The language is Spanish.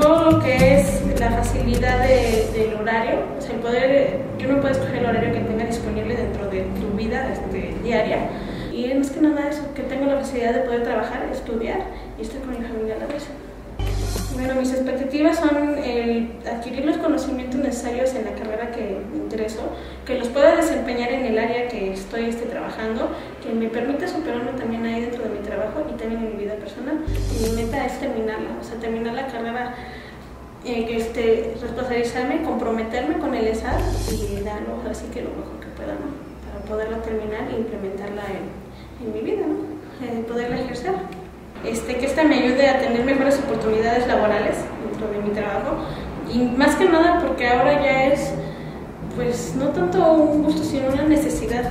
lo que es la facilidad de, del horario, o sea, el poder, que uno puede escoger el horario que tenga disponible dentro de tu vida este, diaria. Y más que nada eso, que tengo la facilidad de poder trabajar, estudiar y estar con mi familia a la vez. Bueno, mis expectativas son el adquirir los conocimientos necesarios en la carrera que ingreso, que los pueda desempeñar en el área que estoy este, trabajando, que me permita superarme también ahí dentro de mi trabajo y también en mi es terminarla, o sea, terminar la carrera, eh, este, responsabilizarme, comprometerme con el ESAD y darlo así que lo mejor que pueda, ¿no? Para poderla terminar e implementarla en, en mi vida, ¿no? Eh, poderla ejercer este, que esta me ayude a tener mejores oportunidades laborales dentro de mi trabajo y más que nada porque ahora ya es pues no tanto un gusto sino una necesidad